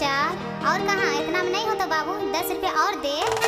चार? और कहाँ? इतना में नहीं हो तो बाबू। दस रुपया और दे।